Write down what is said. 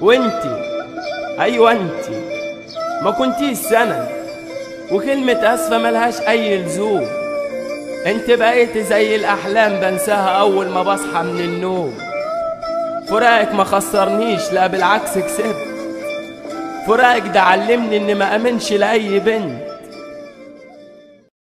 وانتي. أيوه انتي. ما كنتيش سند وكلمة أسفة ملهاش أي لزوم. انت بقيت زي الأحلام بنساها أول ما بصحى من النوم. فراقك ما خسرنيش لا بالعكس كسبت. فراقك ده علمني إني ما أمنش لأي بنت.